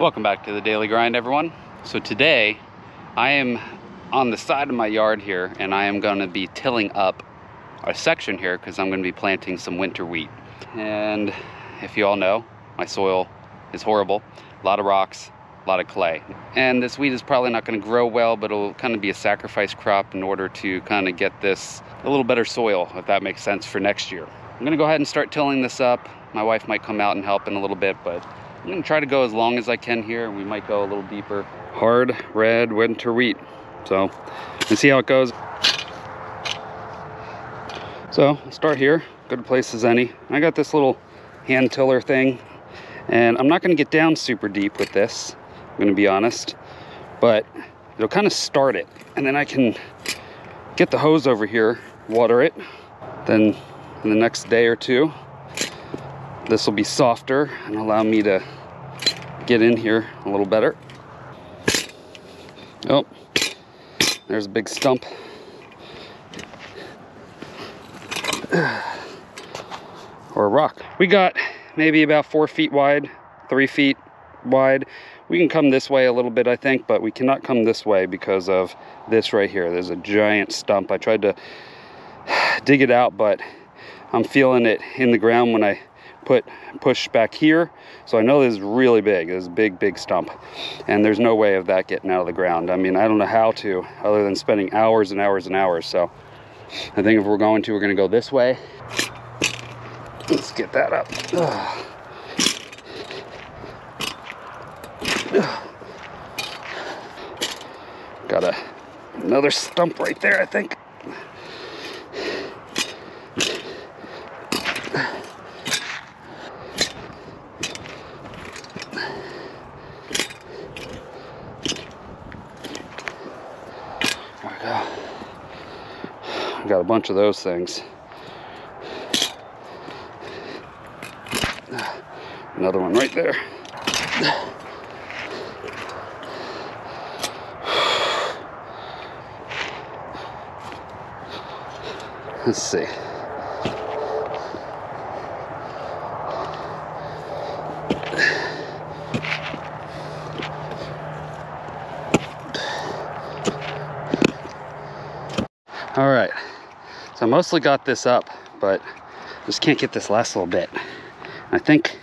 Welcome back to the Daily Grind, everyone. So today, I am on the side of my yard here, and I am going to be tilling up a section here because I'm going to be planting some winter wheat. And if you all know, my soil is horrible. A lot of rocks, a lot of clay. And this wheat is probably not going to grow well, but it'll kind of be a sacrifice crop in order to kind of get this a little better soil, if that makes sense, for next year. I'm going to go ahead and start tilling this up. My wife might come out and help in a little bit, but I'm gonna try to go as long as I can here. We might go a little deeper. Hard red winter wheat. So let's see how it goes. So start here, good place as any. I got this little hand tiller thing and I'm not gonna get down super deep with this, I'm gonna be honest, but it'll kind of start it and then I can get the hose over here, water it, then in the next day or two, this will be softer and allow me to get in here a little better. Oh, there's a big stump. or a rock. We got maybe about four feet wide, three feet wide. We can come this way a little bit, I think, but we cannot come this way because of this right here. There's a giant stump. I tried to dig it out, but I'm feeling it in the ground when I put push back here. So I know this is really big. This is big, big stump. And there's no way of that getting out of the ground. I mean, I don't know how to other than spending hours and hours and hours. So I think if we're going to, we're gonna go this way. Let's get that up. Ugh. Got a another stump right there, I think. A bunch of those things. Another one right there. Let's see. All right. So I mostly got this up, but just can't get this last little bit. I think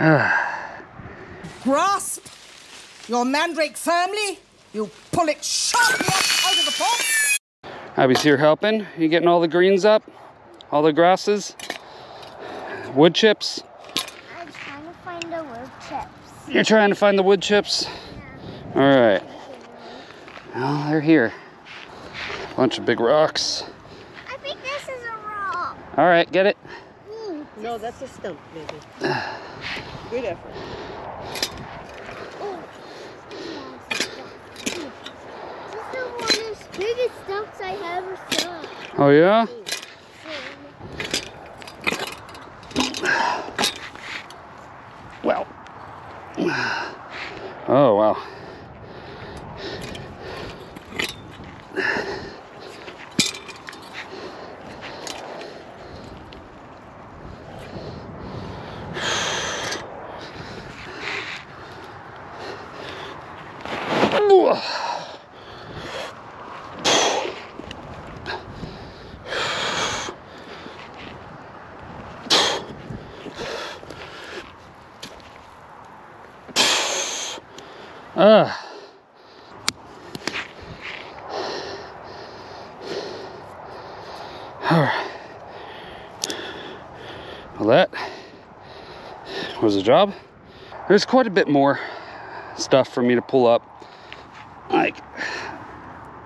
Grasp your mandrake firmly. You pull it sharply out of the pot. Abby's here helping. You getting all the greens up? All the grasses? Wood chips? I'm trying to find the wood chips. You're trying to find the wood chips? Yeah. All right. Oh, they're here. Bunch of big rocks. I think this is a rock. All right, get it. Mm. No, that's a stump, maybe. Good effort. Oh. This is one of the biggest stumps I ever saw. Oh yeah? Well. Oh wow. All right. Well, that was a job. There's quite a bit more stuff for me to pull up, like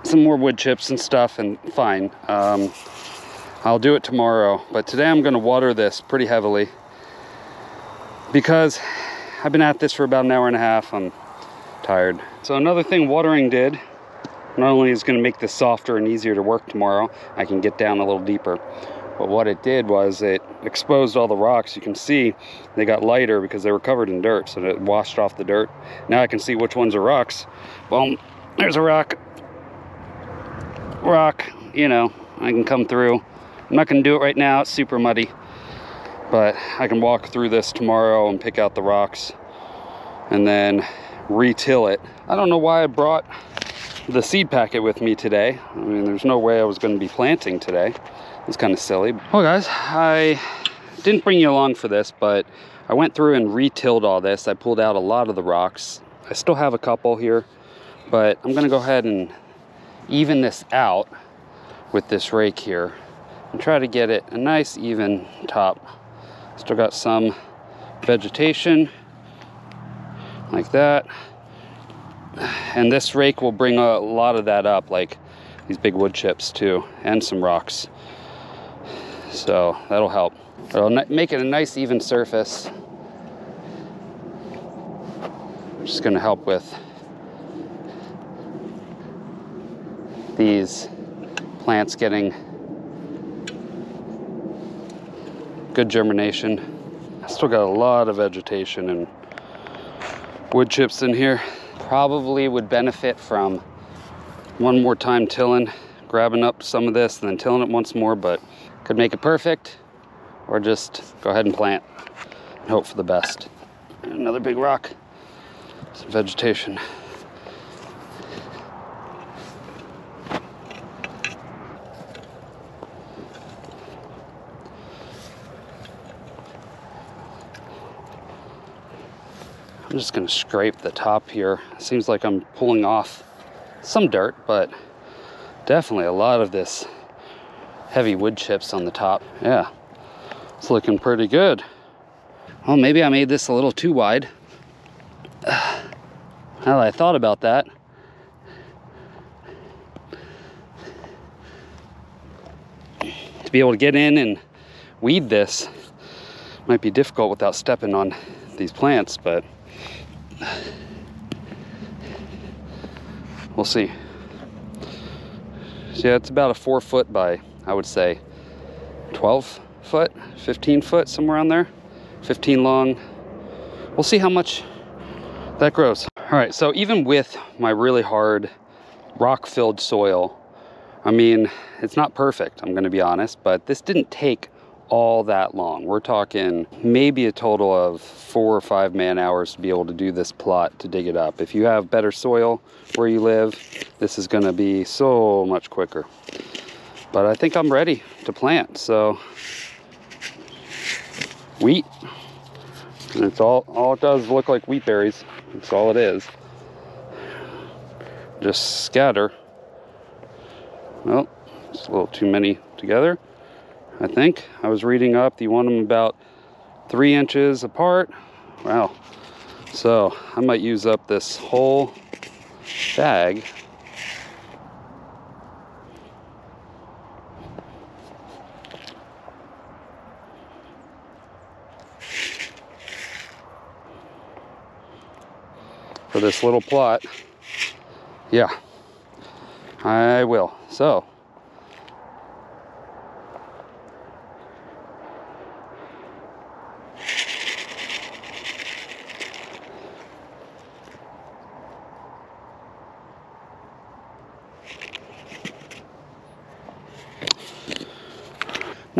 some more wood chips and stuff, and fine. Um, I'll do it tomorrow, but today I'm going to water this pretty heavily because I've been at this for about an hour and a half. I'm tired. So another thing watering did, not only is going to make this softer and easier to work tomorrow, I can get down a little deeper. But what it did was it exposed all the rocks. You can see they got lighter because they were covered in dirt, so it washed off the dirt. Now I can see which ones are rocks. Well, there's a rock. Rock, you know, I can come through. I'm not going to do it right now, it's super muddy. But I can walk through this tomorrow and pick out the rocks and then re-till it. I don't know why I brought the seed packet with me today. I mean, there's no way I was going to be planting today. It's kind of silly. Well, guys, I didn't bring you along for this, but I went through and re-tilled all this. I pulled out a lot of the rocks. I still have a couple here, but I'm gonna go ahead and even this out with this rake here and try to get it a nice even top. Still got some vegetation like that. And this rake will bring a lot of that up, like these big wood chips too, and some rocks. So that'll help. It'll make it a nice even surface. Which is gonna help with these plants getting good germination. I still got a lot of vegetation and wood chips in here. Probably would benefit from one more time tilling, grabbing up some of this and then tilling it once more, but could make it perfect or just go ahead and plant and hope for the best. Another big rock, some vegetation. I'm just gonna scrape the top here. Seems like I'm pulling off some dirt, but definitely a lot of this heavy wood chips on the top. Yeah, it's looking pretty good. Well, maybe I made this a little too wide. That I thought about that, to be able to get in and weed this might be difficult without stepping on these plants, but we'll see. So yeah, it's about a four foot by, I would say, 12 foot, 15 foot, somewhere on there. 15 long. We'll see how much that grows. All right, so even with my really hard rock-filled soil, I mean, it's not perfect, I'm gonna be honest, but this didn't take all that long. We're talking maybe a total of four or five man hours to be able to do this plot to dig it up. If you have better soil where you live, this is gonna be so much quicker. But I think I'm ready to plant, so wheat. And it's all, all it does look like wheat berries. That's all it is. Just scatter. Well, it's a little too many together. I think. I was reading up, you want them about three inches apart. Wow. So I might use up this whole bag. For this little plot. Yeah, I will. So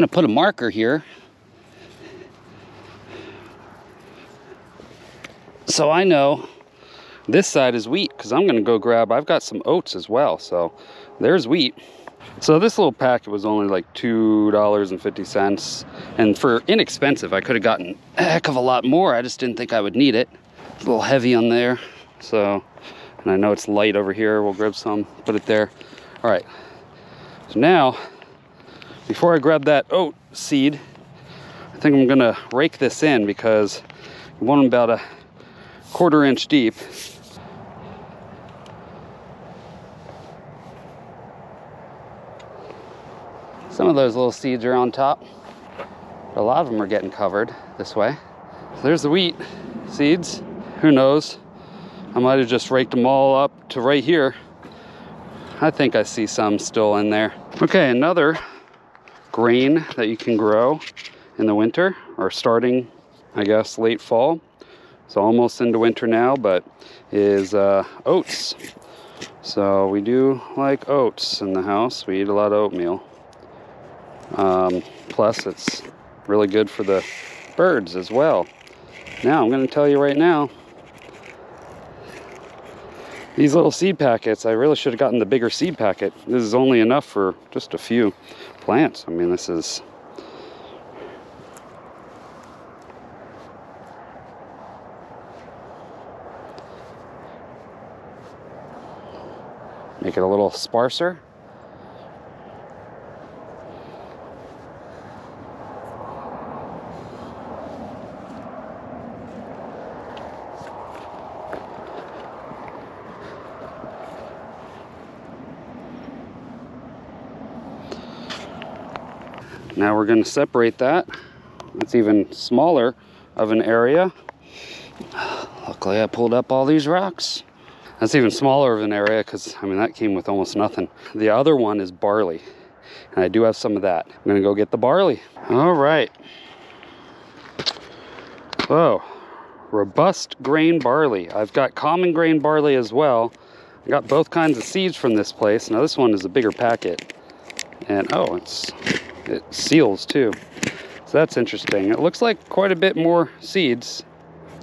to put a marker here. So I know this side is wheat because I'm going to go grab, I've got some oats as well. So there's wheat. So this little packet was only like $2.50. And for inexpensive, I could have gotten a heck of a lot more. I just didn't think I would need it. It's a little heavy on there. So, and I know it's light over here. We'll grab some, put it there. All right. So now before I grab that oat seed, I think I'm gonna rake this in because I want them about a quarter inch deep. Some of those little seeds are on top, but a lot of them are getting covered this way. So there's the wheat seeds. Who knows? I might have just raked them all up to right here. I think I see some still in there. Okay, another grain that you can grow in the winter or starting, I guess, late fall. It's almost into winter now, but is uh, oats. So we do like oats in the house. We eat a lot of oatmeal. Um, plus, it's really good for the birds as well. Now, I'm going to tell you right now, these little seed packets, I really should have gotten the bigger seed packet. This is only enough for just a few plants. I mean, this is make it a little sparser. Now we're going to separate that. It's even smaller of an area. Luckily I pulled up all these rocks. That's even smaller of an area because, I mean, that came with almost nothing. The other one is barley, and I do have some of that. I'm gonna go get the barley. All right. Whoa, robust grain barley. I've got common grain barley as well. I got both kinds of seeds from this place. Now this one is a bigger packet. And oh, it's it seals too. So that's interesting. It looks like quite a bit more seeds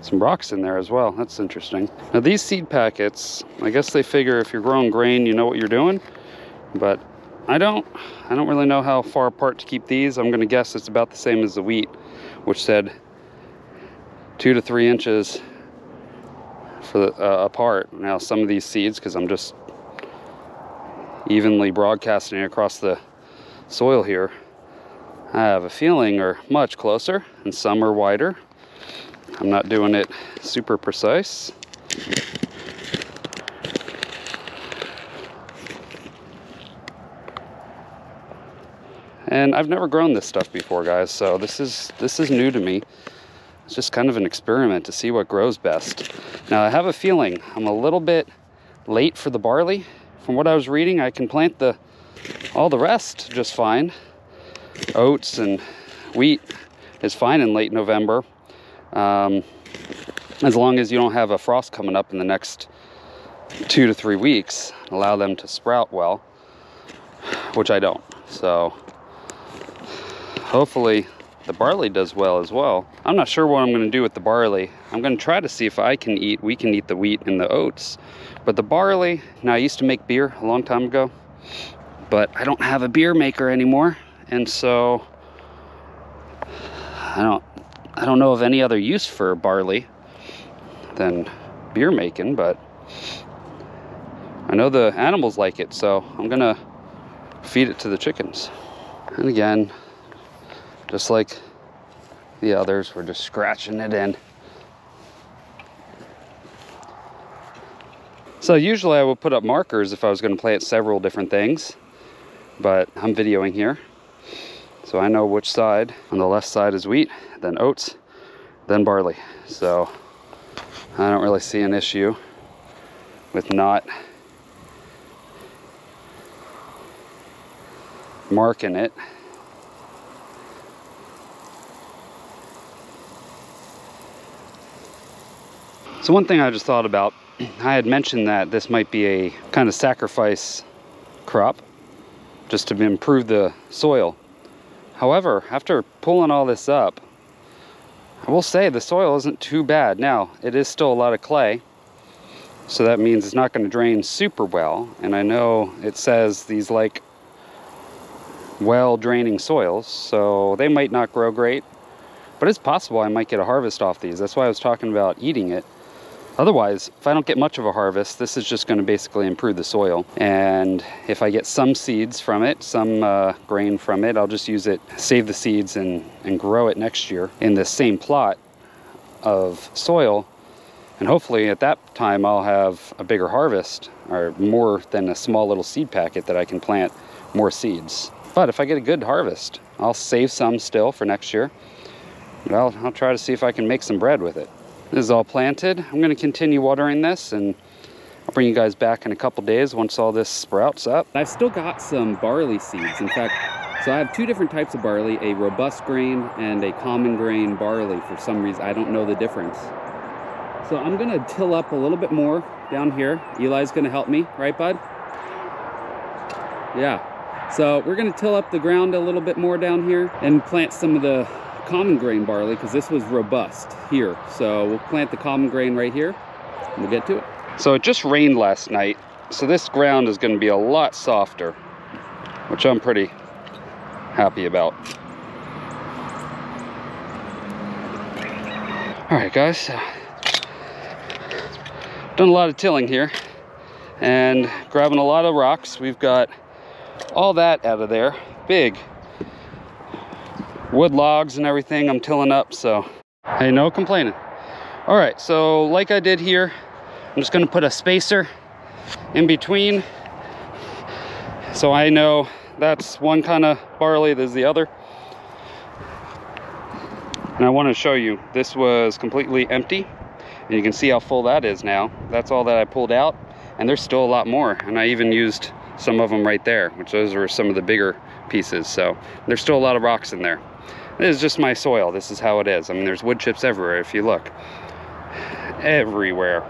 some rocks in there as well. That's interesting. Now these seed packets, I guess they figure if you're growing grain, you know what you're doing. But I don't, I don't really know how far apart to keep these. I'm gonna guess it's about the same as the wheat, which said two to three inches for the, uh, apart. Now some of these seeds, because I'm just evenly broadcasting across the soil here, I have a feeling are much closer and some are wider. I'm not doing it super precise. And I've never grown this stuff before, guys, so this is this is new to me. It's just kind of an experiment to see what grows best. Now, I have a feeling I'm a little bit late for the barley. From what I was reading, I can plant the all the rest just fine. Oats and wheat is fine in late November. Um, as long as you don't have a frost coming up in the next two to three weeks, allow them to sprout well, which I don't. So hopefully the barley does well as well. I'm not sure what I'm gonna do with the barley. I'm gonna try to see if I can eat, we can eat the wheat and the oats. But the barley, now I used to make beer a long time ago, but I don't have a beer maker anymore. And so I don't I don't know of any other use for barley than beer making, but I know the animals like it, so I'm gonna feed it to the chickens. And again, just like the others, we're just scratching it in. So usually I would put up markers if I was gonna plant several different things, but I'm videoing here. So I know which side. On the left side is wheat, then oats, then barley. So I don't really see an issue with not marking it. So one thing I just thought about, I had mentioned that this might be a kind of sacrifice crop just to improve the soil. However, after pulling all this up, I will say the soil isn't too bad. Now, it is still a lot of clay, so that means it's not going to drain super well. And I know it says these like well draining soils, so they might not grow great, but it's possible I might get a harvest off these. That's why I was talking about eating it. Otherwise, if I don't get much of a harvest, this is just going to basically improve the soil. And if I get some seeds from it, some uh, grain from it, I'll just use it, save the seeds and, and grow it next year in the same plot of soil. And hopefully at that time I'll have a bigger harvest or more than a small little seed packet that I can plant more seeds. But if I get a good harvest, I'll save some still for next year. But I'll, I'll try to see if I can make some bread with it. This is all planted. I'm going to continue watering this and I'll bring you guys back in a couple days once all this sprouts up. I've still got some barley seeds. In fact, so I have two different types of barley, a robust grain and a common grain barley. For some reason, I don't know the difference. So I'm gonna till up a little bit more down here. Eli's gonna help me, right bud? Yeah. So we're gonna till up the ground a little bit more down here and plant some of the common grain barley because this was robust here. So we'll plant the common grain right here and we'll get to it. So it just rained last night. So this ground is gonna be a lot softer, which I'm pretty happy about. All right, guys. Done a lot of tilling here and grabbing a lot of rocks. We've got all that out of there. Big wood logs and everything I'm tilling up, so hey, no complaining. All right, so like I did here, I'm just gonna put a spacer in between so I know that's one kind of barley, there's the other. And I want to show you, this was completely empty. And you can see how full that is now. That's all that I pulled out. And there's still a lot more. And I even used some of them right there, which those were some of the bigger pieces. So there's still a lot of rocks in there. This is just my soil. This is how it is. I mean, there's wood chips everywhere if you look. Everywhere.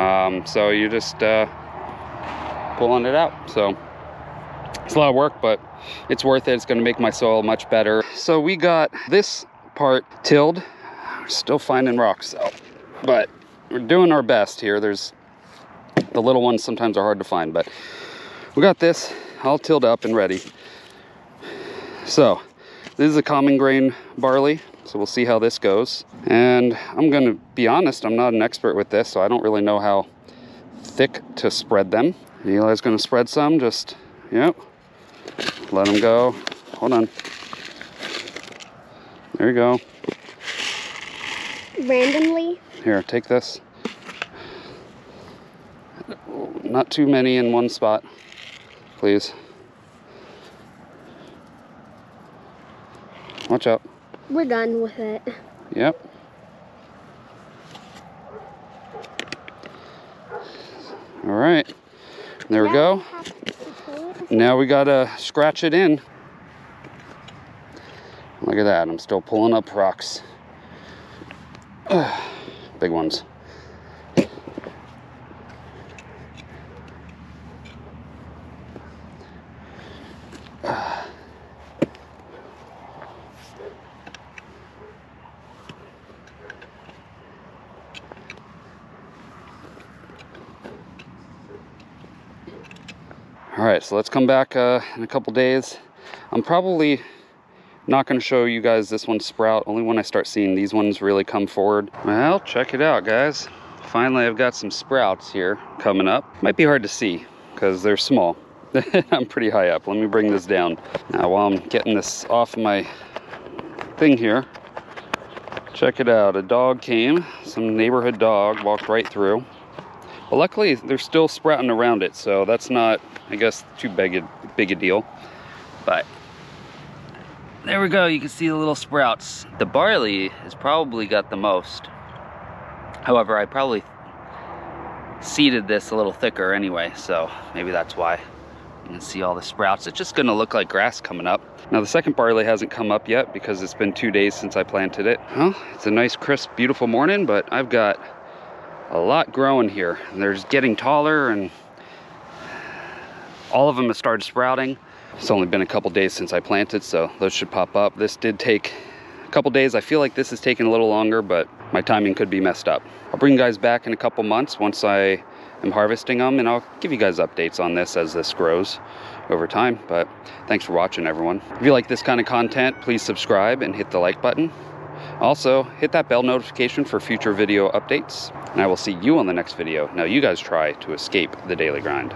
Um, so you're just uh, pulling it out. So it's a lot of work, but it's worth it. It's going to make my soil much better. So we got this part tilled. We're still finding rocks though, but we're doing our best here. There's the little ones sometimes are hard to find, but we got this all tilled up and ready. So this is a common grain barley. So we'll see how this goes. And I'm gonna be honest, I'm not an expert with this, so I don't really know how thick to spread them. Eli's gonna spread some, just, yep. Let them go. Hold on. There you go. Randomly. Here, take this. Not too many in one spot, please. Watch out. We're done with it. Yep. All right. There we go. Now we gotta scratch it in. Look at that, I'm still pulling up rocks. Ugh, big ones. Right, so let's come back uh, in a couple days. I'm probably not going to show you guys this one sprout, only when I start seeing these ones really come forward. Well, check it out, guys. Finally, I've got some sprouts here coming up. Might be hard to see because they're small. I'm pretty high up. Let me bring this down. Now, while I'm getting this off my thing here, check it out. A dog came, some neighborhood dog, walked right through. Luckily, they're still sprouting around it, so that's not, I guess, too big a, big a deal. But there we go. You can see the little sprouts. The barley has probably got the most. However, I probably seeded this a little thicker anyway, so maybe that's why. You can see all the sprouts. It's just gonna look like grass coming up. Now the second barley hasn't come up yet because it's been two days since I planted it. Well, it's a nice, crisp, beautiful morning, but I've got a lot growing here. They're just getting taller and all of them have started sprouting. It's only been a couple days since I planted, so those should pop up. This did take a couple days. I feel like this is taking a little longer, but my timing could be messed up. I'll bring you guys back in a couple months once I am harvesting them, and I'll give you guys updates on this as this grows over time. But thanks for watching, everyone. If you like this kind of content, please subscribe and hit the like button. Also, hit that bell notification for future video updates, and I will see you on the next video. Now you guys try to escape the daily grind.